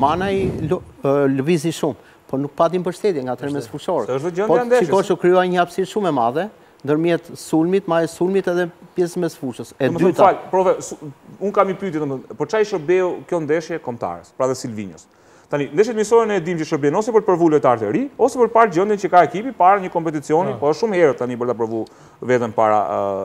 Manaj lëvizi shumë, por nuk pati mbështetje nga tre mesfushorët. Se është dhe gjendja e ndeshjes. Po, shiko që u krijua një hapësirë shumë e madhe, ndërmjet sulmit, ma e sulmit edhe pjesës së mesfushës. E dyta... Më fal, profe, unë kam një pyetje, të më thëmë, për ça i shërbeu kjo ndeshje kombëtares, pra dhe Silvinjos. Tani, ndeshjet miqësore ne e dimë që shërbejnë ose për të provu lojtarë të rinj, ose për të parë gjendjen që ka ekipi, para një kompeticioni, po është shumë herët tani për të provu veten para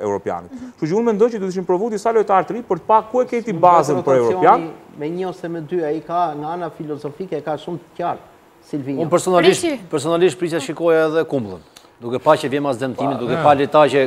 Europianit. Kështu që unë mendoj që duheshin provu disa lojtarë të rinj për të pa ku e ke ti bazën për Europian. Me një ose me dy, ai e ka nga ana filozofike, e ka shumë të qartë, Silvinjo. Unë personalisht, personalisht prisja të shikoja edhe Kumbullën. Duke pa që vjen mbas dëmtimit, duke pa lita që...